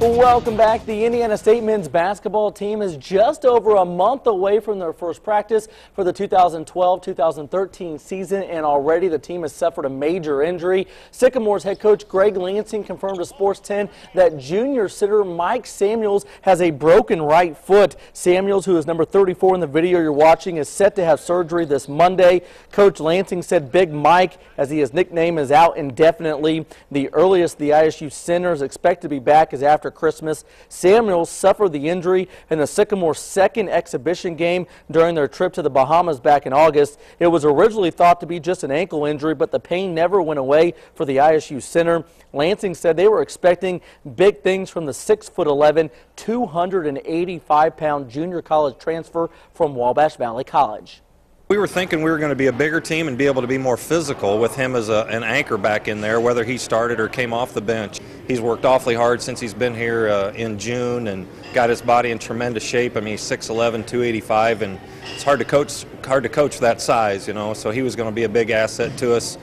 Welcome back. The Indiana State men's basketball team is just over a month away from their first practice for the 2012-2013 season, and already the team has suffered a major injury. Sycamore's head coach Greg Lansing confirmed to Sports 10 that junior center Mike Samuels has a broken right foot. Samuels, who is number 34 in the video you're watching, is set to have surgery this Monday. Coach Lansing said Big Mike, as he is nicknamed, is out indefinitely. The earliest the ISU center is expected to be back is after Christmas. Samuels suffered the injury in the Sycamore second exhibition game during their trip to the Bahamas back in August. It was originally thought to be just an ankle injury, but the pain never went away for the ISU center. Lansing said they were expecting big things from the 6'11", 285-pound junior college transfer from Wabash Valley College. We were thinking we were going to be a bigger team and be able to be more physical with him as a, an anchor back in there, whether he started or came off the bench. He's worked awfully hard since he's been here uh, in June and got his body in tremendous shape. I mean, he's 6'11", 285, and it's hard to coach hard to coach that size, you know. So he was going to be a big asset to us.